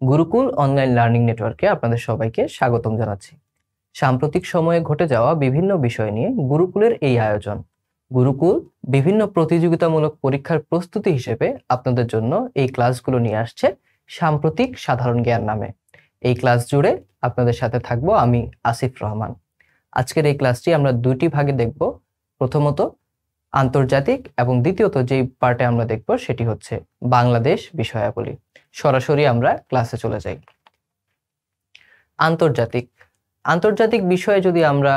Gurukul online learning নেটওয়ার্কে আপনাদের সবাইকে স্বাগতম জানাচ্ছি। সাম্প্রতিক সময়ে ঘটে যাওয়া বিভিন্ন বিষয় নিয়ে গুরুকুলের এই আয়োজন। গুরুকুল বিভিন্ন প্রতিযোগিতামূলক পরীক্ষার প্রস্তুতি হিসেবে আপনাদের জন্য এই ক্লাসগুলো নিয়ে আসছে সাম্প্রতিক সাধারণ জ্ঞান নামে। এই ক্লাস জুড়ে আপনাদের সাথে থাকব আমি আসিফ রহমান। আজকের এই ক্লাসটি আমরা দুটি ভাগে দেখব। প্রথমত আন্তর্জাতিক এবং দ্বিতীয়ত যেই পার্টে আমরা দেখব সেটি হচ্ছে বাংলাদেশ বিষয়াবলী। সরাসরি আমরা ক্লাসে চলে যাই। আন্তর্জাতিক। আন্তর্জাতিক বিষয়ে যদি আমরা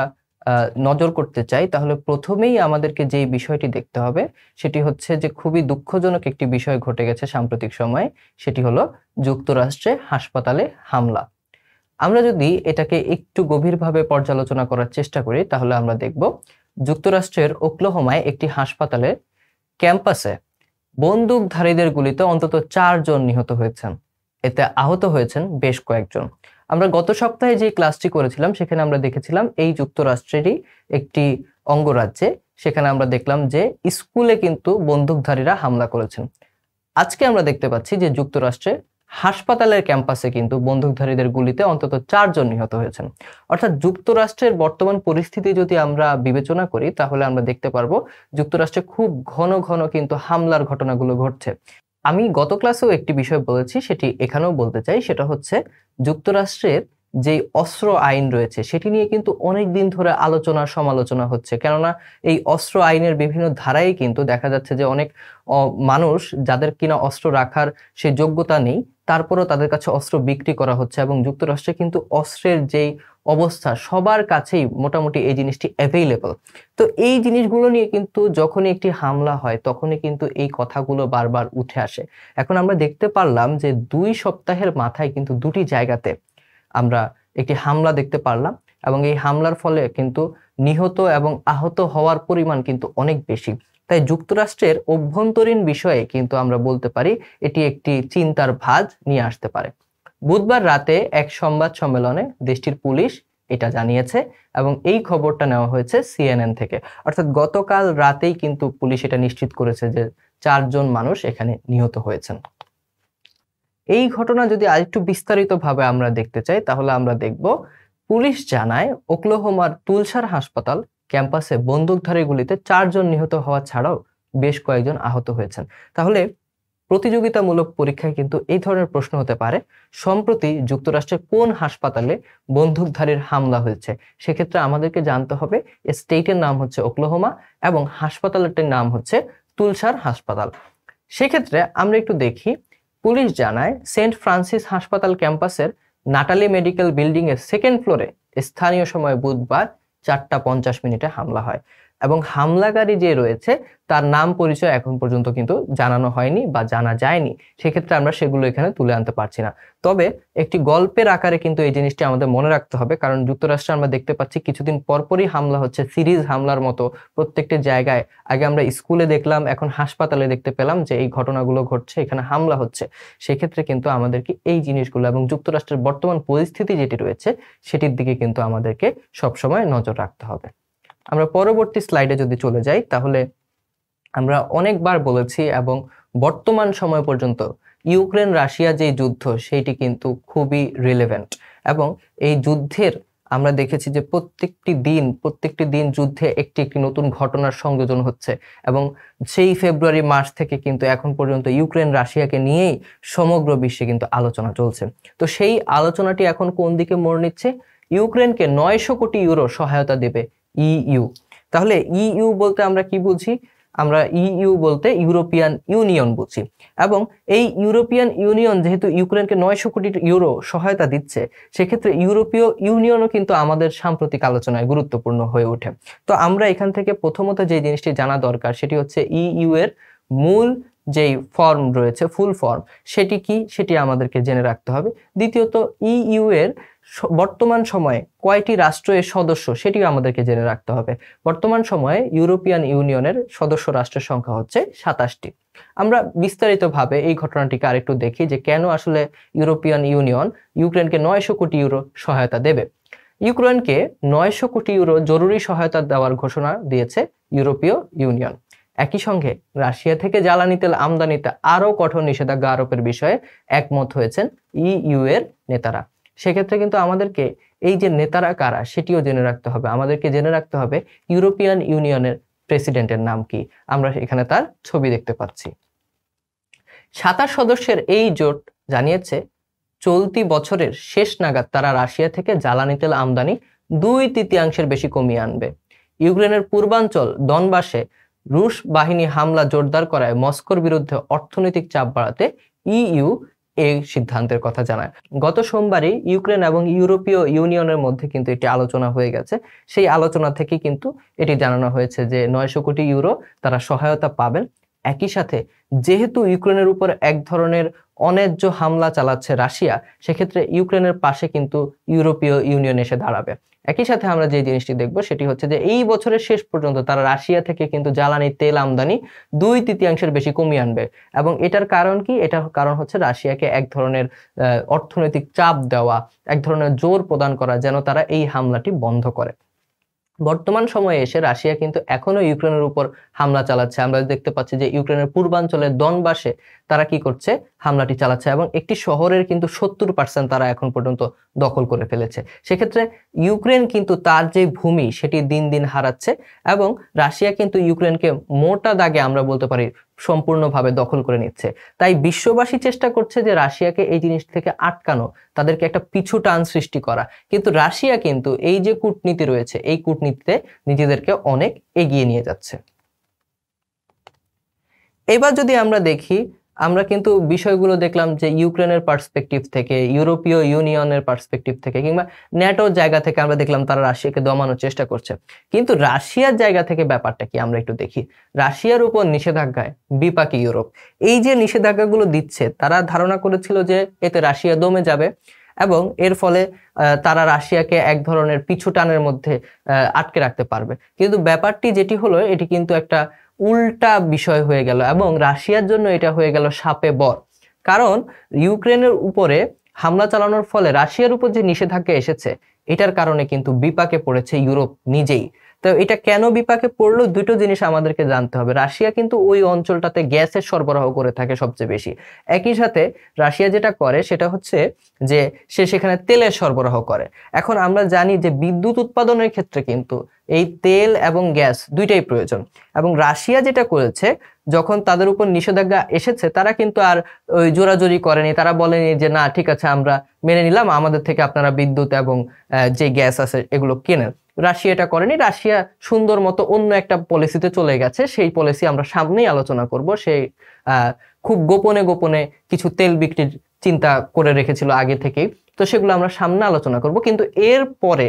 নজর করতে চাই, তাহলে প্রথমেই আমাদেরকে যেই বিষয়টি দেখতে হবে, সেটি হচ্ছে যে খুবই দুঃখজনক একটি বিষয় ঘটে গেছে সাম্প্রতিক সময়ে, সেটি হলো যুক্তরাষ্ট্রে হাসপাতালে হামলা। আমরা যদি এটাকে একটু গভীরভাবে পর্যালোচনা করার চেষ্টা করি, তাহলে আমরা দেখব যুক্তরাষ্ট্রের ওকলোহোমায় একটি হাসপাতালে ক্যাম্পাসে বন্দুকধারীদের গুলিতে অন্তত চারজন নিহত হয়েছেন। এতে আহত হয়েছেন বেশ কয়েকজন। আমরা গত সপ্তাহে যে ক্লাসটি করেছিলাম, সেখানে আমরা দেখেছিলাম এই যুক্তরাষ্ট্রেরই একটি অঙ্গরাজ্যে, সেখানে আমরা দেখলাম যে স্কুলে কিন্তু বন্দুকধারীরা হামলা করেছেন। আজকে আমরা দেখতে পাচ্ছি যে যুক্তরাষ্ট্রে হাসপাতালের ক্যাম্পাসে কিন্তু বন্দুকধারীদের গুলিতে অন্তত চারজন নিহত হয়েছেন। অর্থাৎ যুক্তরাষ্ট্রের বর্তমান পরিস্থিতি যদি আমরা বিবেচনা করি, তাহলে আমরা দেখতে পারব যুক্তরাষ্ট্রে খুব ঘন ঘন কিন্তু হামলার ঘটনাগুলো ঘটছে। আমি গত ক্লাসেও একটি বিষয় বলেছি, সেটি এখানেও বলতে চাই, সেটা হচ্ছে যুক্তরাষ্ট্রের যে অস্ত্র আইন রয়েছে, সেটি নিয়ে কিন্তু অনেক দিন ধরে আলোচনা, সমালোচনা হচ্ছে। কেননা এই অস্ত্র আইনের বিভিন্ন ধারায় কিন্তু দেখা যাচ্ছে যে অনেক মানুষ যাদের কিনা অস্ত্র রাখার সে যোগ্যতা নেই, তারপরেও তাদের কাছে অস্ত্র বিক্রি করা হচ্ছে এবং যুক্তরাষ্ট্রে কিন্তু অস্ত্রের যেই অবস্থা, সবার কাছেই মোটামুটি এই জিনিসটি অ্যাভেইলেবল তো এই জিনিসগুলো নিয়ে কিন্তু যখনই একটি হামলা হয়, তখনই কিন্তু এই কথাগুলো বারবার উঠে আসে। এখন আমরা দেখতে পারলাম যে দুই সপ্তাহের মাথায় কিন্তু দুটি জায়গাতে আমরা একটি হামলা দেখতে পারলাম এবং এই হামলার ফলে কিন্তু নিহত এবং আহত হওয়ার পরিমাণ কিন্তু অনেক বেশি। তাই যুক্তরাষ্ট্রের অভ্যন্তরীণ বিষয়ে কিন্তু আমরা বলতে পারি এটি একটি চিন্তার ভাঁজ নিয়ে আসতে পারে। বুধবার রাতে এক সংবাদ সম্মেলনে দেশটির পুলিশ এটা জানিয়েছে এবং এই খবরটা নেওয়া হয়েছে সিএনএন থেকে। অর্থাৎ গতকাল রাতেই কিন্তু পুলিশ এটা নিশ্চিত করেছে যে চারজন মানুষ এখানে নিহত হয়েছেন। এই ঘটনা যদি আরেকটু বিস্তারিতভাবে আমরা দেখতে চাই, তাহলে আমরা দেখব পুলিশ জানায় ওকলোহোমার তুলসার হাসপাতাল ক্যাম্পাসে বন্দুকধারী গুলিতে চারজন নিহত হওয়া ছাড়াও বেশ কয়েকজন আহত হয়েছেন। তাহলে প্রতিযোগিতামূলক পরীক্ষায় কিন্তু এই ধরনের প্রশ্ন হতে পারে, সম্প্রতি যুক্তরাষ্ট্রের কোন হাসপাতালে বন্দুকধারীর হামলা হয়েছে? সেক্ষেত্রে আমাদেরকে জানতে হবে স্টেটের নাম হচ্ছে ওকলোহোমা এবং হাসপাতালটির নাম হচ্ছে তুলসার হাসপাতাল। সেক্ষেত্রে আমরা একটু দেখি পুলিশ জানায় সেন্ট ফ্রান্সিস হাসপাতাল ক্যাম্পাসের নাটালি মেডিকেল বিল্ডিংয়ের সেকেন্ড ফ্লোরে স্থানীয় সময় বুধবার চারটা পঞ্চাশ মিনিটে হামলা হয়। এবং হামলাকারী যে রয়েছে, তার নাম পরিচয় এখন পর্যন্ত কিন্তু জানানো হয়নি বা জানা যায়নি। সেক্ষেত্রে আমরা সেগুলো এখানে তুলে আনতে পারছি না। তবে একটি গল্পের আকারে কিন্তু এই জিনিসটি আমাদের মনে রাখতে হবে, কারণ যুক্তরাষ্ট্রে আমরা দেখতে পাচ্ছি কিছুদিন পরপরই হামলা হচ্ছে, সিরিজ হামলার মতো। প্রত্যেকটি জায়গায়, আগে আমরা স্কুলে দেখলাম, এখন হাসপাতালে দেখতে পেলাম যে এই ঘটনাগুলো ঘটছে, এখানে হামলা হচ্ছে। সেক্ষেত্রে কিন্তু আমাদেরকে এই জিনিসগুলো এবং যুক্তরাষ্ট্রের বর্তমান পরিস্থিতি যেটি রয়েছে, সেটির দিকে কিন্তু আমাদেরকে সবসময় নজর রাখতে হবে। আমরা পরবর্তী স্লাইডে যদি চলে যাই, তাহলে আমরা অনেকবার বলেছি এবং বর্তমান সময় পর্যন্ত ইউক্রেন রাশিয়া যে যুদ্ধ, সেইটি কিন্তু খুবই রিলেভেন্ট এবং এই যুদ্ধের আমরা দেখেছি যে প্রত্যেকটি দিন প্রত্যেকটি দিন যুদ্ধে একটি একটি নতুন ঘটনার সংযোজন হচ্ছে এবং সেই ফেব্রুয়ারি মাস থেকে কিন্তু এখন পর্যন্ত ইউক্রেন রাশিয়াকে নিয়েই সমগ্র বিশ্বে কিন্তু আলোচনা চলছে। তো সেই আলোচনাটি এখন কোন দিকে মোড় নিচ্ছে? ইউক্রেনকে নয়শো কোটি ইউরো সহায়তা দেবে ইইউ তাহলে ইইউ বলতে আমরা কি বুঝি? আমরা ইইউ বলতে ইউরোপিয়ান ইউনিয়ন বুঝি। এবং এই ইউরোপিয়ান ইউনিয়ন যেহেতু ইউক্রেনকে নয়শো কোটি ইউরো সহায়তা দিচ্ছে, সেক্ষেত্রে ইউরোপীয় ইউনিয়নও কিন্তু আমাদের সাম্প্রতিক আলোচনায় গুরুত্বপূর্ণ হয়ে ওঠে। তো আমরা এখান থেকে প্রথমত যে জিনিসটি জানা দরকার, সেটি হচ্ছে ইইউ এর মূল যেই ফর্ম রয়েছে ফুল ফর্ম সেটি কি? সেটি আমাদেরকে জেনে রাখতে হবে। দ্বিতীয়ত ইইউ এর বর্তমান সময়ে কয়টি রাষ্ট্র এর সদস্য সেটিও আমাদেরকে জেনে রাখতে হবে। বর্তমান সময়ে ইউরোপিয়ান ইউনিয়নের সদস্য রাষ্ট্রের সংখ্যা হচ্ছে সাতাশটি। আমরা বিস্তারিতভাবে এই ঘটনাটিকে আরেকটু দেখি যে কেন আসলে ইউরোপিয়ান ইউনিয়ন ইউক্রেনকে নয়শো কোটি ইউরো সহায়তা দেবে। ইউক্রেনকে নয়শো কোটি ইউরো জরুরি সহায়তা দেওয়ার ঘোষণা দিয়েছে ইউরোপীয় ইউনিয়ন একই সঙ্গে রাশিয়া থেকে জ্বালানি তেল আমদানিতে আরও কঠোর নিষেধাজ্ঞা আরোপের বিষয়ে একমত হয়েছেন ইইউ এর নেতারা। সেক্ষেত্রে কিন্তু আমাদেরকে এই যে নেতারা কারা, সেটিও জেনে রাখতে হবে। আমাদেরকে জেনে রাখতে হবে ইউরোপিয়ান ইউনিয়নের প্রেসিডেন্টের নাম কি। আমরা এখানে তার ছবি দেখতে পাচ্ছি। সাতাশ সদস্যের এই জোট জানিয়েছে, চলতি বছরের শেষ নাগাদ তারা রাশিয়া থেকে জ্বালানি তেল আমদানি দুই তৃতীয়াংশের বেশি কমিয়ে আনবে। ইউক্রেনের পূর্বাঞ্চল দনবাসে রুশ বাহিনী হামলা জোরদার করায় মস্কোর বিরুদ্ধে অর্থনৈতিক চাপ বাড়াতে ইইউ এই সিদ্ধান্তের কথা জানায়। গত সোমবারই ইউক্রেন এবং ইউরোপীয় ইউনিয়নের মধ্যে কিন্তু এটি আলোচনা হয়ে গেছে। সেই আলোচনা থেকে কিন্তু এটি জানানো হয়েছে যে নয়শো কোটি ইউরো তারা সহায়তা পাবেন। একই সাথে যেহেতু ইউক্রেনের উপর এক ধরনের অন্যায্য হামলা চালাচ্ছে রাশিয়া, সেক্ষেত্রে ইউক্রেনের পাশে কিন্তু ইউরোপীয় ইউনিয়ন এসে দাঁড়াবে। একই সাথে আমরা যে জিনিসটি দেখব সেটি হচ্ছে যে এই বছরের শেষ পর্যন্ত তারা রাশিয়া থেকে কিন্তু জ্বালানি, তেল আমদানি দুই তৃতীয়াংশের বেশি কমিয়ে আনবে এবং এটার কারণ কি? এটার কারণ হচ্ছে রাশিয়াকে এক ধরনের অর্থনৈতিক চাপ দেওয়া, এক ধরনের জোর প্রদান করা যেন তারা এই হামলাটি বন্ধ করে। বর্তমান সময়ে এসে রাশিয়া কিন্তু এখনও ইউক্রেনের উপর হামলা চালাচ্ছে। আমরা দেখতে পাচ্ছি যে ইউক্রেনের পূর্বাঞ্চলের দনবাসে তারা কি করছে? হামলাটি চালাচ্ছে এবং একটি শহরের কিন্তু সত্তর পার্সেন্ট তারা এখন পর্যন্ত দখল করে ফেলেছে। সেক্ষেত্রে ইউক্রেন কিন্তু তার যে ভূমি, সেটি দিন দিন হারাচ্ছে এবং রাশিয়া কিন্তু ইউক্রেনকে মোটা দাগে আমরা বলতে পারি সম্পূর্ণভাবে দখল করে নিচ্ছে। তাই বিশ্ববাসী চেষ্টা করছে যে রাশিয়াকে এই জিনিস থেকে আটকানো, তাদেরকে একটা পিছু টান সৃষ্টি করা। কিন্তু রাশিয়া কিন্তু এই যে কূটনীতি রয়েছে, এই কূটনীতিতে নিজেদেরকে অনেক এগিয়ে নিয়ে যাচ্ছে। এবার যদি আমরা দেখি আমরা কিন্তু বিষয়গুলো দেখলাম যে ইউক্রেনের পার্সপেক্টিভ থেকে, ইউরোপীয় ইউনিয়নের পার্সপেক্টিভ থেকে কিংবা ন্যাটোর জায়গা থেকে আমরা দেখলাম তারা রাশিয়াকে দমানোর চেষ্টা করছে। কিন্তু রাশিয়ার জায়গা থেকে ব্যাপারটা কি আমরা একটু দেখি। রাশিয়ার উপর নিষেধাজ্ঞায় বিপাকে ইউরোপ। এই যে নিষেধাজ্ঞাগুলো দিচ্ছে, তারা ধারণা করেছিল যে এতে রাশিয়া দমে যাবে এবং এর ফলে তারা রাশিয়াকে এক ধরনের পিছু টানের মধ্যে আটকে রাখতে পারবে। কিন্তু ব্যাপারটি যেটি হলো, এটি কিন্তু একটা উল্টা বিষয় হয়ে গেল এবং রাশিয়ার জন্য এটা হয়ে গেল সাপে বর। কারণ ইউক্রেনের উপরে হামলা চালানোর ফলে রাশিয়ার উপর যে নিষেধাজ্ঞা এসেছে, এটার কারণে কিন্তু বিপাকে পড়েছে ইউরোপ নিজেই। তো এটা কেন বিপাকে পড়ল? দুটো জিনিস আমাদেরকে জানতে হবে। রাশিয়া কিন্তু ওই অঞ্চলটাতে গ্যাসের সরবরাহ করে থাকে সবচেয়ে বেশি। একই সাথে রাশিয়া যেটা করে সেটা হচ্ছে যে সে সেখানে তেলের সরবরাহ করে। এখন আমরা জানি যে বিদ্যুৎ উৎপাদনের ক্ষেত্রে কিন্তু এই তেল এবং গ্যাস দুইটাই প্রয়োজন। এবং রাশিয়া যেটা করেছে, যখন তাদের উপর নিষেধাজ্ঞা এসেছে, তারা কিন্তু আর ওই জোরাজোরি করেনি। তারা বলেনি যে, না, ঠিক আছে, আমরা মেনে নিলাম। আমাদের থেকে আপনারা বিদ্যুৎ এবং যে গ্যাস আছে, এগুলো কেনেন। রাশিয়া এটা করেনি। রাশিয়া সুন্দর মতো অন্য একটা পলিসিতে চলে গেছে। সেই পলিসি আমরা সামনেই আলোচনা করব। সেই খুব গোপনে গোপনে কিছু তেল বিক্রির চিন্তা করে রেখেছিল আগে থেকেই। তো সেগুলো আমরা সামনে আলোচনা করব। কিন্তু এর পরে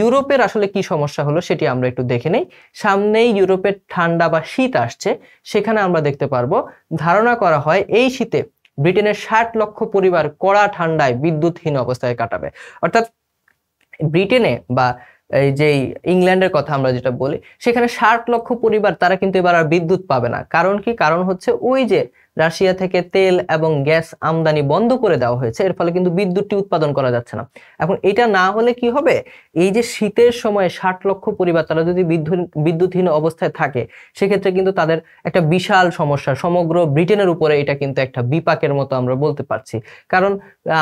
ইউরোপের আসলে কি সমস্যা হলো সেটি আমরা একটু দেখে নেই। সামনেই ইউরোপের ঠান্ডা বা শীত আসছে, সেখানে আমরা দেখতে পারব, ধারণা করা হয় এই শীতে ব্রিটেনের ষাট লক্ষ পরিবার কড়া ঠান্ডায় বিদ্যুৎহীন অবস্থায় কাটাবে। অর্থাৎ ব্রিটেনে বা এই যে ইংল্যান্ডের কথা আমরা যেটা বলি, সেখানে ষাট লক্ষ পরিবার তারা কিন্তু এবার আর বিদ্যুৎ পাবে না। কারণ কি? কারণ হচ্ছে ওই যে রাশিয়া থেকে তেল এবং গ্যাস আমদানি বন্ধ করে দেওয়া হয়েছে। এর ফলে কিন্তু বিদ্যুৎটি উৎপাদন করা যাচ্ছে না। এখন এটা না হলে কি হবে? এই যে শীতের সময় ষাট লক্ষ পরিবার তারা যদি বিদ্যুৎ, বিদ্যুৎহীন অবস্থায় থাকে, সেক্ষেত্রে কিন্তু তাদের একটা বিশাল সমস্যা। সমগ্র ব্রিটেনের উপরে এটা কিন্তু একটা বিপাকের মতো আমরা বলতে পারছি। কারণ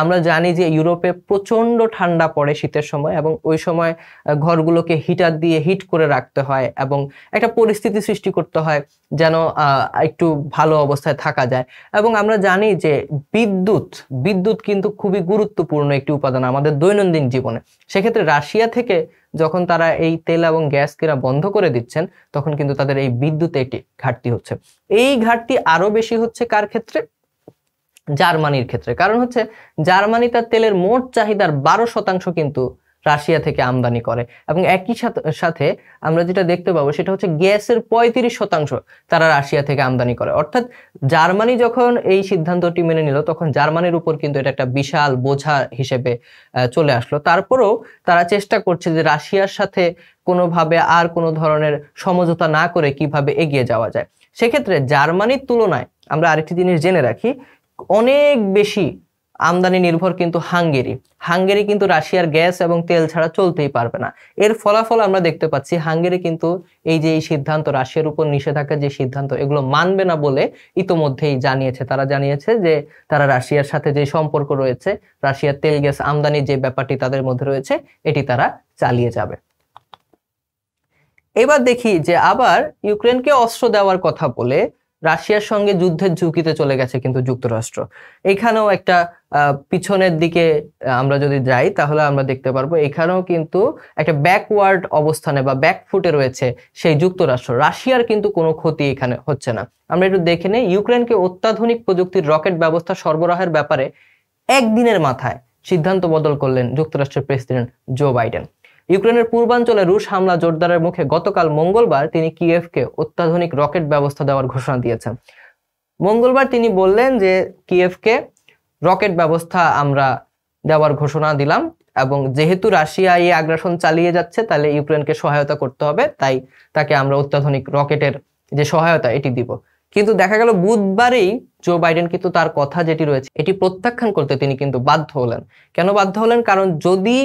আমরা জানি যে ইউরোপে প্রচণ্ড ঠান্ডা পড়ে শীতের সময় এবং ওই সময় ঘরগুলোকে হিটার দিয়ে হিট করে রাখতে হয় এবং একটা পরিস্থিতি সৃষ্টি করতে হয় যেন একটু ভালো অবস্থায় থাকা যায়। এবং আমরা জানি যে বিদ্যুৎ বিদ্যুৎ কিন্তু খুবই গুরুত্বপূর্ণ একটি উপাদান আমাদের দৈনন্দিন জীবনে। সেক্ষেত্রে রাশিয়া থেকে যখন তারা এই তেল এবং গ্যাস কেনা বন্ধ করে দিচ্ছেন, তখন কিন্তু তাদের এই বিদ্যুতে একটি ঘাটতি হচ্ছে। এই ঘাটতি আরও বেশি হচ্ছে কার ক্ষেত্রে? জার্মানির ক্ষেত্রে। কারণ হচ্ছে জার্মানি তার তেলের মোট চাহিদার বারো শতাংশ কিন্তু রাশিয়া থেকে আমদানি করে। এবং একই সাথে আমরা যেটা দেখতে পাবো সেটা হচ্ছে গ্যাসের পঁয়ত্রিশ শতাংশ তারা রাশিয়া থেকে আমদানি করে। অর্থাৎ জার্মানি যখন এই সিদ্ধান্তটি মেনে নিল, তখন জার্মানির উপর কিন্তু এটা একটা বিশাল বোঝা হিসেবে চলে আসলো। তারপরেও তারা চেষ্টা করছে যে রাশিয়ার সাথে কোনোভাবে আর কোনো ধরনের সমঝোতা না করে কীভাবে এগিয়ে যাওয়া যায়। সেক্ষেত্রে জার্মানির তুলনায় আমরা আরেকটি জিনিস জেনে রাখি, অনেক বেশি আমদানি নির্ভর কিন্তু হাঙ্গেরি। হাঙ্গেরি কিন্তু রাশিয়ার গ্যাস এবং তেল ছাড়া চলতেই পারবে না। এর ফলাফল আমরা দেখতে পাচ্ছি, হাঙ্গেরি কিন্তু এই যে এই সিদ্ধান্ত, রাশিয়ার উপর নিষেধাজ্ঞার যে সিদ্ধান্ত, এগুলো মানবে না বলে ইতোমধ্যেই জানিয়েছে। তারা জানিয়েছে যে তারা রাশিয়ার সাথে যে সম্পর্ক রয়েছে, রাশিয়ার তেল, গ্যাস আমদানি যে ব্যাপারটি তাদের মধ্যে রয়েছে, এটি তারা চালিয়ে যাবে। এবার দেখি যে আবার ইউক্রেনকে অস্ত্র দেওয়ার কথা বলে রাশিয়ার সঙ্গে যুদ্ধের ঝুঁকিতে চলে গেছে কিন্তু যুক্তরাষ্ট্র। এখানেও একটা পিছনের দিকে আমরা যদি যাই, তাহলে আমরা দেখতে পারব এখানেও কিন্তু একটা ব্যাকওয়ার্ড অবস্থানে বা ব্যাকফুটে রয়েছে সেই যুক্তরাষ্ট্র। রাশিয়ার কিন্তু কোনো ক্ষতি এখানে হচ্ছে না। আমরা একটু দেখে নেই, ইউক্রেনকে অত্যাধুনিক প্রযুক্তির রকেট ব্যবস্থা সরবরাহের ব্যাপারে একদিনের মাথায় সিদ্ধান্ত বদল করলেন যুক্তরাষ্ট্রের প্রেসিডেন্ট জো বাইডেন। ইউক্রেনের পূর্বাঞ্চলে রুশ হামলা জোরদারের মুখে গতকাল মঙ্গলবার তিনি কিয়েভকে অত্যাধুনিক রকেট ব্যবস্থা দেওয়ার ঘোষণা দিয়েছেন। মঙ্গলবার তিনি বললেন যে কিয়েভকে রকেট ব্যবস্থা আমরা দেওয়ার ঘোষণা দিলাম এবং যেহেতু রাশিয়া এই আগ্রাসন চালিয়ে যাচ্ছে, তাহলে ইউক্রেনকে সহায়তা করতে হবে, তাই তাকে আমরা অত্যাধুনিক রকেটের যে সহায়তা, এটি দিব। কিন্তু দেখা গেল বুধবারেই জো বাইডেন কিন্তু তার কথা যেটি রয়েছে, এটি প্রত্যাখ্যান করতে তিনি কিন্তু বাধ্য হলেন। কেন বাধ্য হলেন? কারণ যদি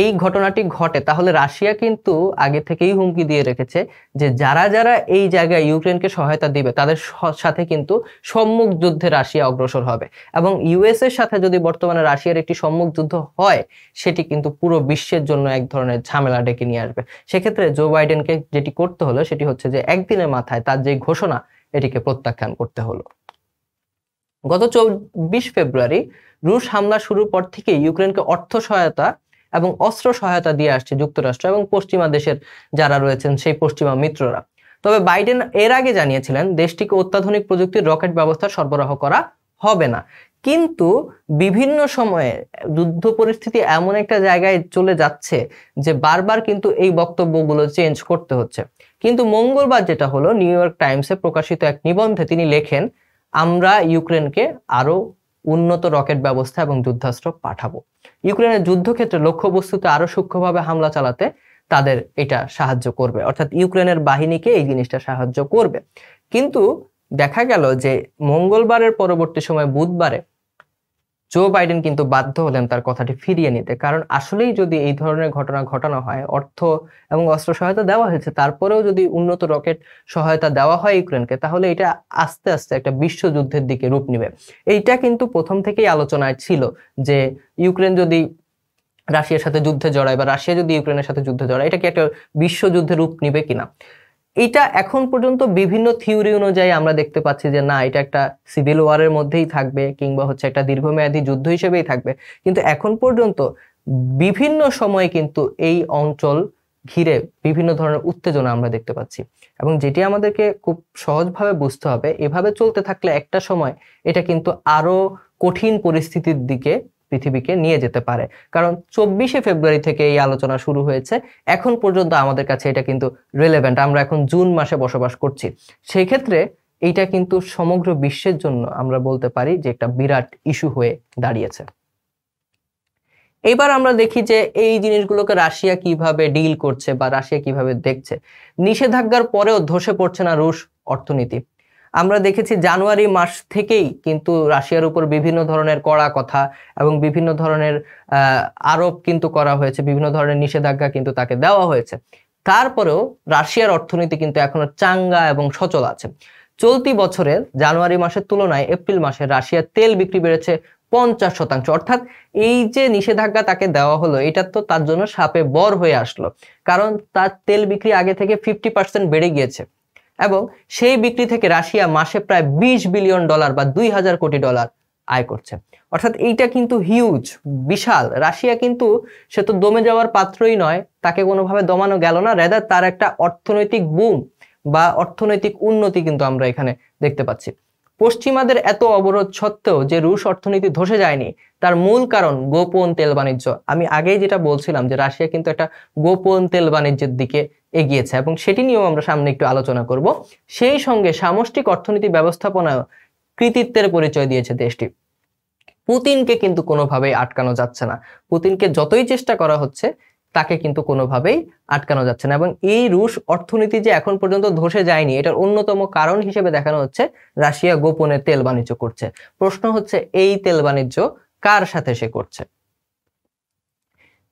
এই ঘটনাটি ঘটে, তাহলে রাশিয়া কিন্তু আগে থেকেই হুমকি দিয়ে রেখেছে যে যারা যারা এই জায়গায় ইউক্রেনকে সহায়তা দিবে, তাদের সাথে কিন্তু সম্মুখ যুদ্ধে রাশিয়া অগ্রসর হবে। এবং ইউএস এর সাথে যদি বর্তমানে রাশিয়ার একটি সম্মুখ যুদ্ধ হয়, সেটি কিন্তু পুরো বিশ্বের জন্য এক ধরনের ঝামেলা ডেকে নিয়ে আসবে। সেক্ষেত্রে জো বাইডেনকে যেটি করতে হলো, সেটি হচ্ছে যে একদিনের মাথায় তার যে ঘোষণা, এটিকে প্রত্যাখ্যান করতে হলো। গত চব্বিশ ফেব্রুয়ারি রুশ হামলা শুরুর পর থেকে ইউক্রেনকে অর্থ সহায়তা এবং অস্ত্র সহায়তা দিয়ে আসছে যুক্তরাষ্ট্র এবং পশ্চিমা দেশের যারা রয়েছেন, সেই পশ্চিমা মিত্ররা। তবে বাইডেন এর আগে জানিয়েছিলেন, দেশটিকে অত্যাধুনিক প্রযুক্তির রকেট ব্যবস্থা সরবরাহ করা হবে না। কিন্তু বিভিন্ন সময়ে যুদ্ধ পরিস্থিতি এমন একটা জায়গায় চলে যাচ্ছে যে বারবার কিন্তু এই বক্তব্যগুলো চেঞ্জ করতে হচ্ছে। কিন্তু মঙ্গলবার যেটা হলো নিউ ইয়র্ক টাইমসে প্রকাশিত এক নিবন্ধে তিনি লেখেন, আমরা ইউক্রেনকে আরও উন্নত রকেট ব্যবস্থা এবং যুদ্ধাস্ত্র পাঠাবো। ইউক্রেনের যুদ্ধক্ষেত্রে লক্ষ্যবস্তুতে আরও সূক্ষ্মভাবে হামলা চালাতে তাদের এটা সাহায্য করবে। অর্থাৎ ইউক্রেনের বাহিনীকে এই জিনিসটা সাহায্য করবে। কিন্তু দেখা গেল যে মঙ্গলবারের পরবর্তী সময় বুধবারে জো বাইডেন কিন্তু বাধ্য হলেন তার কথাটি ফিরিয়ে নিতে। কারণ আসলেই যদি এই ধরনের ঘটনা ঘটানো হয়, অর্থ এবং অস্ত্র সহায়তা দেওয়া হয়েছে, তারপরেও যদি উন্নত রকেট সহায়তা দেওয়া হয় ইউক্রেনকে, তাহলে এটা আস্তে আস্তে একটা বিশ্বযুদ্ধের দিকে রূপ নেবে। এইটা কিন্তু প্রথম থেকেই আলোচনায় ছিল যে ইউক্রেন যদি রাশিয়ার সাথে যুদ্ধে জড়ায় বা রাশিয়া যদি ইউক্রেনের সাথে যুদ্ধে জড়ায়, এটা কি একটা বিশ্বযুদ্ধের রূপ নিবে কিনা? এটা এখন পর্যন্ত বিভিন্ন থিওরি অনুযায়ী আমরা দেখতে পাচ্ছি যে না, এটা একটা সিভিল ওয়ারের মধ্যেই থাকবে কিংবা হচ্ছে একটা দীর্ঘমেয়াদী যুদ্ধ হিসেবেই থাকবে। কিন্তু এখন পর্যন্ত বিভিন্ন সময়ে কিন্তু এই অঞ্চল ঘিরে বিভিন্ন ধরনের উত্তেজনা আমরা দেখতে পাচ্ছি। এবং যেটি আমাদেরকে খুব সহজভাবে বুঝতে হবে, এভাবে চলতে থাকলে একটা সময় এটা কিন্তু আরও কঠিন পরিস্থিতির দিকে পৃথিবীকে নিয়ে যেতে পারে। কারণ চব্বিশে ফেব্রুয়ারি থেকে এই আলোচনা শুরু হয়েছে। এখন পর্যন্ত আমাদের কাছে এটা কিন্তু রেলেভেন্ট আমরা এখন জুন মাসে বসবাস করছি। সেই ক্ষেত্রে এইটা কিন্তু সমগ্র বিশ্বের জন্য আমরা বলতে পারি যে একটা বিরাট ইস্যু হয়ে দাঁড়িয়েছে। এবার আমরা দেখি যে এই জিনিসগুলোকে রাশিয়া কীভাবে ডিল করছে বা রাশিয়া কীভাবে দেখছে। নিষেধাজ্ঞার পরেও ধসে পড়ছে না রুশ অর্থনীতি। আমরা দেখেছি জানুয়ারি মাস থেকেই কিন্তু রাশিয়ার উপর বিভিন্ন ধরনের কড়া কথা এবং বিভিন্ন ধরনের আরোপ কিন্তু করা হয়েছে, বিভিন্ন ধরনের নিষেধাজ্ঞা কিন্তু তাকে দেওয়া হয়েছে। তারপরেও রাশিয়ার অর্থনীতি কিন্তু এখনও চাঙ্গা এবং সচল আছে। চলতি বছরের জানুয়ারি মাসের তুলনায় এপ্রিল মাসে রাশিয়ার তেল বিক্রি বেড়েছে পঞ্চাশ শতাংশ। অর্থাৎ এই যে নিষেধাজ্ঞা তাকে দেওয়া হলো, এটা তো তার জন্য সাপে বর হয়ে আসলো। কারণ তার তেল বিক্রি আগে থেকে ফিফটি পার্সেন্ট বেড়ে গিয়েছে। এবং সেই বিক্রি থেকে রাশিয়া মাসে প্রায় বিশ বিলিয়ন ডলার বা দুই হাজার কোটি ডলার আয় করছে। অর্থাৎ এইটা কিন্তু হিউজ বিশাল। রাশিয়া কিন্তু সে তো দমে যাওয়ার পাত্রই নয়, তাকে কোনোভাবে দমানো গেল না রেদার তার একটা অর্থনৈতিক বুম বা অর্থনৈতিক উন্নতি কিন্তু আমরা এখানে দেখতে পাচ্ছি। পশ্চিমাদের এত অবরোধ সত্ত্বেও যে রুশ অর্থনীতি ধসে যায়নি, তার মূল কারণ গোপন তেল বাণিজ্য। আমি আগেই যেটা বলছিলাম যে রাশিয়া কিন্তু একটা গোপন তেল বাণিজ্যের দিকে এগিয়েছে এবং সেটি নিয়েও আমরা সামনে একটু আলোচনা করব। সেই সঙ্গে সামষ্টিক অর্থনীতি ব্যবস্থাপনায় কৃতিত্বের পরিচয় দিয়েছে দেশটি। পুতিনকে কিন্তু কোনোভাবেই আটকানো যাচ্ছে না। পুতিনকে যতই চেষ্টা করা হচ্ছে, তাকে কিন্তু কোনোভাবেই আটকানো যাচ্ছে না এবং এই রুশ অর্থনীতি যে এখন পর্যন্ত ধসে যায়নি, এটার অন্যতম কারণ হিসেবে দেখানো হচ্ছে রাশিয়া গোপনে তেল বাণিজ্য করছে। প্রশ্ন হচ্ছে, এই তেল বাণিজ্য কার সাথে সে করছে?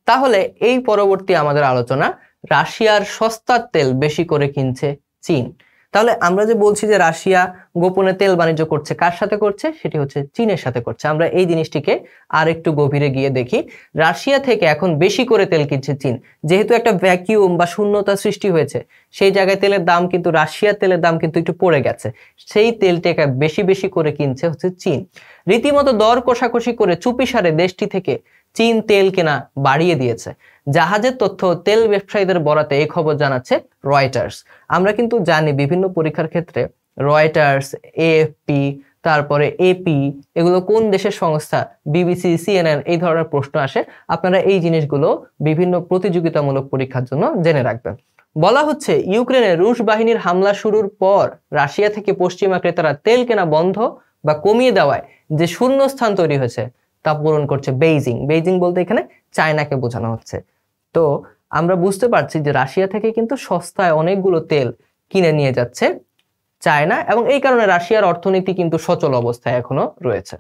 তাহলে এই পরবর্তী আমাদের আলোচনা রাশিয়ার সস্তার তেল বেশি করে কিনছে চীন। তাহলে আমরা যে বলছি যে রাশিয়া গোপনে তেল বাণিজ্য করছে, কার সাথে করছে? সেটি হচ্ছে চীনের সাথে করছে। আমরা এই জিনিসটিকে আর একটু গভীরে গিয়ে দেখি। রাশিয়া থেকে এখন বেশি করে তেল কিনছে চীন। যেহেতু একটা ভ্যাকিউম বা শূন্যতা সৃষ্টি হয়েছে, সেই জায়গায় তেলের দাম কিন্তু, রাশিয়ার তেলের দাম কিন্তু একটু পড়ে গেছে। সেই তেলটাকে বেশি বেশি করে কিনছে হচ্ছে চীন। রীতিমতো দর কষাকষি করে চুপিসারে দেশটি থেকে চীন তেল কেনা বাড়িয়ে দিয়েছে। জাহাজের তথ্য তেল ব্যবসায়ীদের বরাতে এই খবর জানাচ্ছে রয়টার্স। আমরা কিন্তু জানি বিভিন্ন পরীক্ষার ক্ষেত্রে রয়টার্স, এএফপি, তারপরে এপি এগুলো কোন দেশের সংস্থা, বিবিসি, সিএনএন এই ধরনের প্রশ্ন আসে। আপনারা এই জিনিসগুলো বিভিন্ন প্রতিযোগিতামূলক পরীক্ষার জন্য জেনে রাখবেন। বলা হচ্ছে, ইউক্রেনে রুশ বাহিনীর হামলা শুরুর পর রাশিয়া থেকে পশ্চিমা ক্রেতারা তেল কেনা বন্ধ বা কমিয়ে দেওয়ায় যে শূন্য স্থান তৈরি হয়েছে তা পূরণ করছে বেইজিং। বেইজিং বলতে এখানে চায়নাকে বোঝানো হচ্ছে। তো আমরা বুঝতে পারছি যে রাশিয়া থেকে কিন্তু সস্তায় অনেকগুলো তেল কিনে নিয়ে যাচ্ছে চায়না এবং এই কারণে রাশিয়ার অর্থনীতি কিন্তু সচল অবস্থায় এখনও রয়েছে।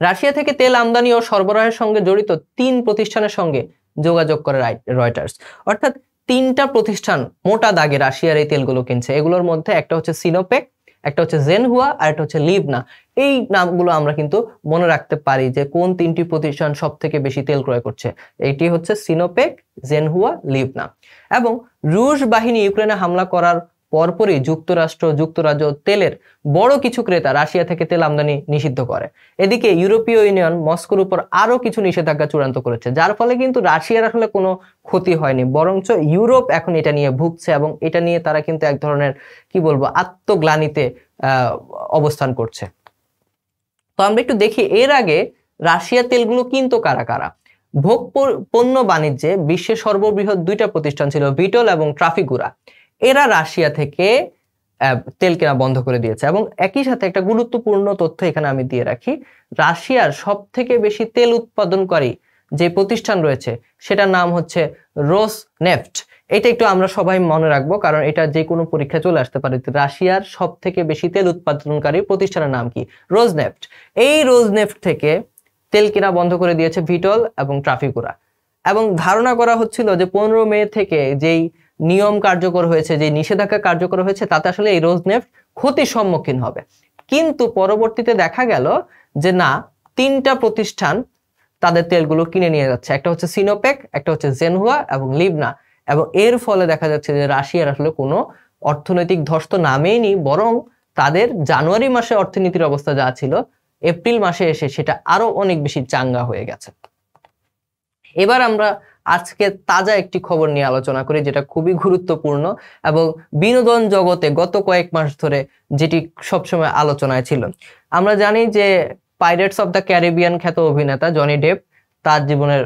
রাশিয়া থেকে তেল আমদানি ও সরবরাহের সঙ্গে জড়িত তিন প্রতিষ্ঠানের সঙ্গে যোগাযোগ করে রয়টার্স। অর্থাৎ তিনটা প্রতিষ্ঠান মোটা দাগে রাশিয়ার এই তেলগুলো কিনছে। এগুলোর মধ্যে একটা হচ্ছে সিনোপেক একটা হচ্ছে জেন হুয়া আর একটা হচ্ছে লিবনা এই নামগুলো আমরা কিন্তু মনে রাখতে পারি যে কোন তিনটি প্রতিষ্ঠান সব থেকে বেশি তেল ক্রয় করছে। এটি হচ্ছে সিনোপেক জেনহুয়া লিভনা এবং রুশ বাহিনী ইউক্রেনে হামলা করার পরপরই যুক্তরাষ্ট্র, যুক্তরাজ্য তেলের বড় কিছু ক্রেতা রাশিয়া থেকে তেল আমদানি নিষিদ্ধ করে। এদিকে ইউরোপীয় ইউনিয়ন মস্কোর উপর আরও কিছু নিষেধাজ্ঞা চূড়ান্ত করেছে, যার ফলে কিন্তু রাশিয়ার আসলে কোনো ক্ষতি হয়নি। বরঞ্চ ইউরোপ এখন এটা নিয়ে ভুগছে এবং এটা নিয়ে তারা কিন্তু এক ধরনের, কি বলব, আত্মগ্লানিতে অবস্থান করছে। তো আমরা একটু দেখি, এর আগে রাশিয়া তেলগুলো কিনতো কারা কারা? ভোগ পণ্য বাণিজ্যে বিশ্বের সর্ববৃহৎ দুইটা প্রতিষ্ঠান ছিল, ভিটল এবং ট্রাফিকুরা এরা রাশিয়া থেকে তেল কেনা বন্ধ করে দিয়েছে এবং একই সাথে একটা গুরুত্বপূর্ণ তথ্য এখানে আমি দিয়ে রাখি। রাশিয়ার সব থেকে বেশি তেল উৎপাদনকারী যে প্রতিষ্ঠান রয়েছে, সেটার নাম হচ্ছে রোস নেফট এটা একটু আমরা সবাই মনে রাখব, কারণ এটা যে কোনো পরীক্ষা চলে আসতে পারে। রাশিয়ার সব থেকে বেশি তেল উৎপাদনকারী প্রতিষ্ঠানের নাম কি? রোজ নেফট এই রোজ নেফট থেকে তেল কেনা বন্ধ করে দিয়েছে ভিটল এবং ট্রাফিকুরা। এবং ধারণা করা হচ্ছিল যে পনেরো মে থেকে যেই নিয়ম কার্যকর হয়েছে, যে নিষেধাজ্ঞা কার্যকর হয়েছে, তাতে আসলে এই রোজনেফট ক্ষতির সম্মুখীন হবে। কিন্তু পরবর্তীতে দেখা গেল যে না, তিনটা প্রতিষ্ঠান তাদের তেলগুলো কিনে নিয়ে যাচ্ছে। একটা হচ্ছে সিনোপেক একটা হচ্ছে জেনহুয়া এবং লিবনা। এবং এর ফলে দেখা যাচ্ছে যে রাশিয়ার আসলে কোনো অর্থনৈতিক ধস তো নামেইনি, বরং তাদের জানুয়ারি মাসে অর্থনীতির অবস্থা যা ছিল, এপ্রিল মাসে এসে সেটা আরও অনেক বেশি চাঙ্গা হয়ে গেছে। এবার আমরা আজকে তাজা একটি খবর নিয়ে আলোচনা করি, যেটা খুবই গুরুত্বপূর্ণ এবং বিনোদন জগতে গত কয়েক মাস ধরে যেটি সবসময় আলোচনায় ছিল। আমরা জানি যে পাইরেটস অফ দ্য ক্যারিবিয়ান খ্যাত অভিনেতা জনি ডেপ তার জীবনের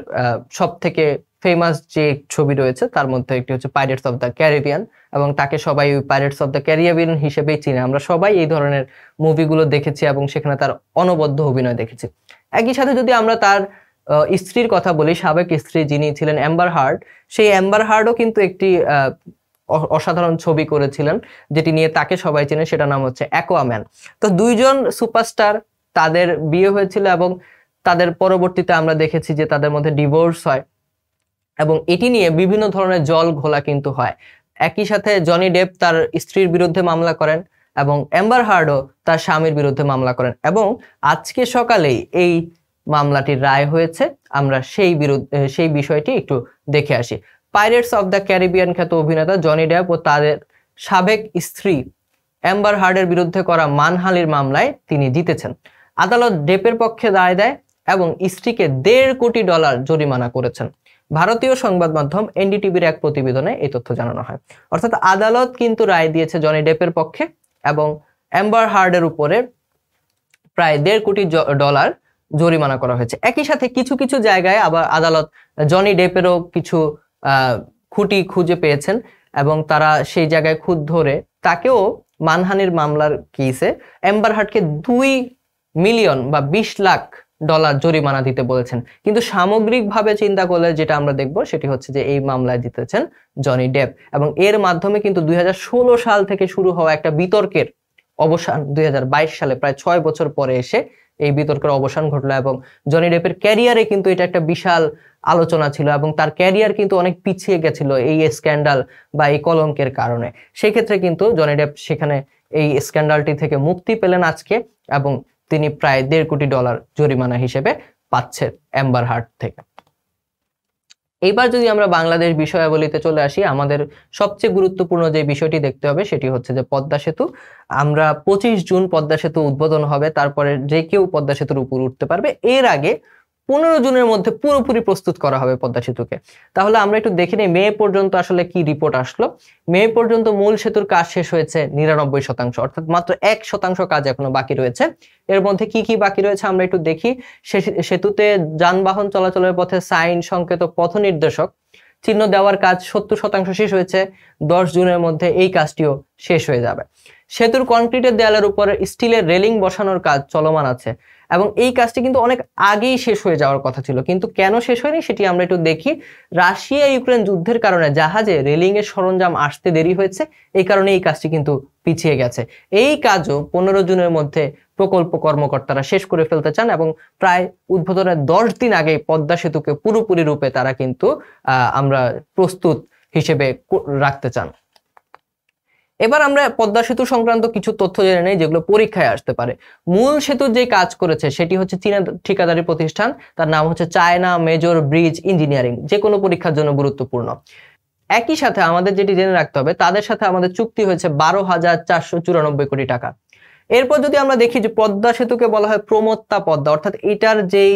সব থেকে ফেমাস যে ছবি রয়েছে, তার মধ্যে একটি হচ্ছে পাইরেটস অফ দ্য ক্যারিবিয়ান এবং তাকে সবাই ওই পাইরেটস অফ দ্য ক্যারিবিয়ান হিসেবেই চিনে। আমরা সবাই এই ধরনের মুভিগুলো দেখেছি এবং সেখানে তার অনবদ্য অভিনয় দেখেছি। একই সাথে যদি আমরা তার স্ত্রীর কথা বলি, সাবেক স্ত্রী যিনি ছিলেন অ্যাম্বার হার্ড সেই অ্যাম্বার হার্ডও কিন্তু একটি অসাধারণ ছবি করেছিলেন, যেটি নিয়ে তাকে সবাই চেনে সেটা নাম হচ্ছে অ্যাকোয়াম্যান তো দুইজন সুপারস্টার তাদের বিয়ে হয়েছিল এবং তাদের পরবর্তীতে আমরা দেখেছি যে তাদের মধ্যে ডিভোর্স হয় এবং এটি নিয়ে বিভিন্ন ধরনের জল ঘোলা কিন্তু হয়। একই সাথে জনি ডেপ তার স্ত্রীর বিরুদ্ধে মামলা করেন এবং অ্যাম্বার হার্ডও তার স্বামীর বিরুদ্ধে মামলা করেন এবং আজকে সকালেই এই মামলাটির রায় হয়েছে, আমরা সেই বিরুদ্ধে সেই বিষয়টি একটু দেখে আসি। পাইরেটস অফ দ্য ক্যারিবিয়ান খ্যাত অভিনেতা জনি ড্যাপ ও তাদের সাবেক স্ত্রী অ্যাম্বার হার্ডের বিরুদ্ধে করা মানহালির মামলায় তিনি জিতেছেন। আদালত ডেপের পক্ষে রায় দেয় এবং স্ত্রীকে দেড় কোটি ডলার জরিমানা করেছেন। ভারতীয় সংবাদ মাধ্যম এনডিটিভির এক প্রতিবেদনে এই তথ্য জানানো হয়। অর্থাৎ আদালত কিন্তু রায় দিয়েছে জনি ডেপের পক্ষে এবং অ্যাম্বার হার্ডের উপরে প্রায় দেড় কোটি ডলার জরিমানা করা হয়েছে। একই সাথে কিছু কিছু জায়গায় আবার আদালত জনি ডেপেরও কিছু খুঁটি খুঁজে পেয়েছেন এবং তারা সেই জায়গায় খুদ ধরে তাকেও মানহানির মামলার কেসে এম্বার হার্টকে দুই মিলিয়ন বা বিশ লাখ ডলার জরিমানা দিতে বলেছেন। কিন্তু সামগ্রিকভাবে চিন্তা করলে যেটা আমরা দেখব সেটি হচ্ছে যে এই মামলায় জিতেছেন জনি ডেপ এবং এর মাধ্যমে কিন্তু দুই হাজার ষোলো সাল থেকে শুরু হওয়া একটা বিতর্কের অবসান দুই হাজার বাইশ সালে প্রায় ছয় বছর পরে এসে এই বিতর্কের অবসান ঘটলো এবং জনি ডেপের ক্যারিয়ারে কিন্তু এটা একটা বিশাল আলোচনা ছিল এবং তার ক্যারিয়ার কিন্তু অনেক পিছিয়ে গেছিল এই স্ক্যান্ডাল বা এই কলঙ্কের কারণে। সেক্ষেত্রে কিন্তু জনি ডেপ সেখানে এই স্ক্যান্ডালটি থেকে মুক্তি পেলেন আজকে এবং তিনি প্রায় দেড় কোটি ডলার জরিমানা হিসেবে পাচ্ছেন অ্যাম্বার হার্ট থেকে। এইবার যদি আমরা বাংলাদেশ বিষয়াবলিতে চলে আসি, আমাদের সবচেয়ে গুরুত্বপূর্ণ যে বিষয়টি দেখতে হবে সেটি হচ্ছে যে পদ্মা সেতু। আমরা পঁচিশ জুন পদ্মা সেতু উদ্বোধন হবে, তারপরে যে কেউ পদ্মা সেতুর উপর উঠতে পারবে। এর আগে পনেরো জুনের মধ্যে পুরোপুরি প্রস্তুত করা হবে পদ্মা সেতুকে তাহলে আমরা একটু দেখে নিই, মে পর্যন্ত আসলে কি রিপোর্ট আসলো? মে পর্যন্ত মূল সেতুর কাজ শেষ হয়েছে নিরানব্বই শতাংশ, অর্থাৎ মাত্র এক শতাংশ কাজ এখনও বাকি রয়েছে। এর মধ্যে কি কি বাকি রয়েছে আমরা একটু দেখি। সেতুতে যানবাহন চলাচলের পথে সাইন, সংকেত পথ নির্দেশক। চিহ্ন দেওয়ার কাজ সত্তর শতাংশ শেষ হয়েছে, দশ জুনের মধ্যে এই কাজটিও শেষ হয়ে যাবে। সেতুর কনক্রিটের দেয়ালের উপরে স্টিলের রেলিং বসানোর কাজ চলমান আছে। এবং এই কাজটি কিন্তু অনেক আগেই শেষ হয়ে যাওয়ার কথা ছিল। কিন্তু কেন শেষ হয়নি সেটি আমরা একটু দেখি। রাশিয়া ইউক্রেন যুদ্ধের কারণে জাহাজে রেলিং এর সরঞ্জাম আসতে দেরি হয়েছে। এই কারণে এই কাজটি কিন্তু পিছিয়ে গেছে। এই কাজও পনেরো জুনের মধ্যে প্রকল্প কর্মকর্তারা শেষ করে ফেলতে চান এবং প্রায় উদ্বোধনের দশ দিন আগে পদ্মা সেতুকে পুরোপুরি রূপে তারা কিন্তু আমরা প্রস্তুত হিসেবে রাখতে চান। এবার আমরা পদ্মা সেতু সংক্রান্ত কিছু তথ্য জেনে নেই, যেগুলো পরীক্ষায় আসতে পারে। মূল সেতুর যে কাজ করেছে, সেটি হচ্ছে চীনা ঠিকাদারি প্রতিষ্ঠান। তার নাম হচ্ছে চায়না মেজর ব্রিজ ইঞ্জিনিয়ারিং। যে কোনো পরীক্ষার জন্য গুরুত্বপূর্ণ। একই সাথে আমাদের যেটি জেনে রাখতে হবে, তাদের সাথে আমাদের চুক্তি হয়েছে বারো হাজার চারশো চুরানব্বই কোটি টাকা। এরপর যদি আমরা দেখি যে পদ্মা সেতুকে বলা হয় প্রমত্তা পদ্মা, অর্থাৎ এটার যেই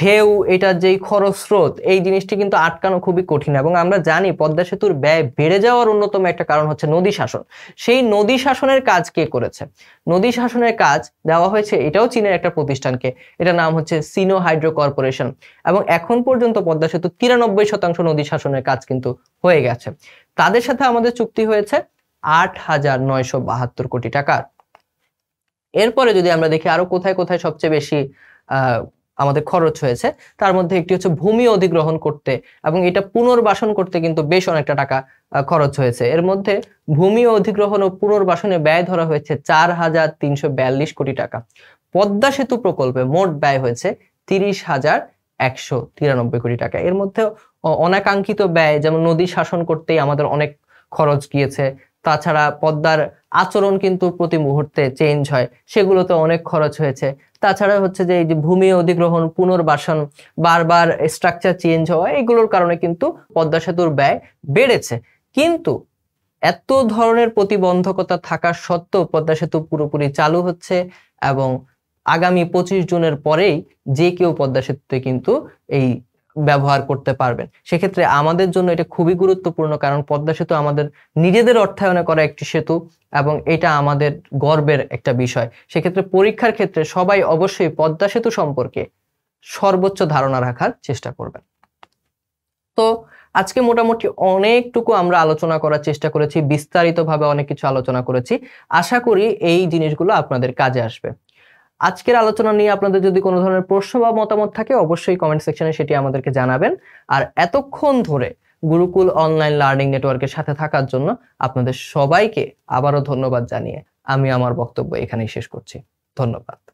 ঢেউ এটার যেই খরচ স্রোত এই জিনিসটি কিন্তু আটকানো খুবই কঠিন এবং আমরা জানি পদ্মা সেতুর ব্যয় বেড়ে যাওয়ার অন্যতম একটা কারণ হচ্ছে নদী শাসন। সেই নদী শাসনের কাজ কে করেছে? নদী শাসনের কাজ দেওয়া হয়েছে এটাও চীনের একটা প্রতিষ্ঠানকে। এটা নাম হচ্ছে সিনো হাইড্রো কর্পোরেশন এবং এখন পর্যন্ত পদ্মা সেতু তিরানব্বই শতাংশ নদী শাসনের কাজ কিন্তু হয়ে গেছে। তাদের সাথে আমাদের চুক্তি হয়েছে আট হাজার নয়শো বাহাত্তর কোটি টাকার। এরপরে যদি আমরা দেখি আরও কোথায় কোথায় সবচেয়ে বেশি, আহ আমাদের খরচ হয়েছে, তার মধ্যে একটি হচ্ছে ভূমি অধিগ্রহণ করতে এবং এটা পুনর্বাসন করতে কিন্তু বেশ অনেকটা টাকা খরচ হয়েছে। এর মধ্যে ভূমি অধিগ্রহণ ও পুনর্বাসনে ব্যয় ধরা হয়েছে চার হাজার তিনশো বিয়াল্লিশ কোটি টাকা। পদ্মা সেতু প্রকল্পে মোট ব্যয় হয়েছে তিরিশ হাজার একশো তিরানব্বই কোটি টাকা। এর মধ্যে অনাকাঙ্ক্ষিত ব্যয়, যেমন নদী শাসন করতেই আমাদের অনেক খরচ গিয়েছে, তাছাড়া পদ্মার আচরণ কিন্তু প্রতি মুহূর্তে চেঞ্জ হয়, সেগুলোতে অনেক খরচ হয়েছে। তাছাড়া হচ্ছে যে এই যে ভূমি অধিগ্রহণ, পুনর্বাসন, বারবার স্ট্রাকচার চেঞ্জ হওয়া, এগুলোর কারণে কিন্তু পদ্মা সেতুর ব্যয় বেড়েছে। কিন্তু এত ধরনের প্রতিবন্ধকতা থাকা সত্ত্বেও পদ্মা সেতু পুরোপুরি চালু হচ্ছে এবং আগামী পঁচিশ জুনের পরেই যে কেউ পদ্মা সেতুতে কিন্তু এই ব্যবহার করতে পারবেন। সেক্ষেত্রে আমাদের জন্য এটা খুবই গুরুত্বপূর্ণ, কারণ পদ্মা সেতু আমাদের নিজেদের অর্থায়নে করা একটি সেতু এবং এটা আমাদের গর্বের একটা বিষয়। সেক্ষেত্রে পরীক্ষার ক্ষেত্রে সবাই অবশ্যই পদ্মা সেতু সম্পর্কে সর্বোচ্চ ধারণা রাখার চেষ্টা করবেন। তো আজকে মোটামুটি অনেকটুকু আমরা আলোচনা করার চেষ্টা করেছি, বিস্তারিতভাবে অনেক কিছু আলোচনা করেছি। আশা করি এই জিনিসগুলো আপনাদের কাজে আসবে। আজকের আলোচনা নিয়ে আপনাদের যদি কোনো ধরনের প্রশ্ন বা মতামত থাকে, অবশ্যই কমেন্ট সেকশনে সেটি আমাদেরকে জানাবেন। আর এতক্ষণ ধরে গুরুকুল অনলাইন লার্নিং নেটওয়ার্কের সাথে থাকার জন্য আপনাদের সবাইকে আবারও ধন্যবাদ জানিয়ে আমি আমার বক্তব্য এখানেই শেষ করছি। ধন্যবাদ।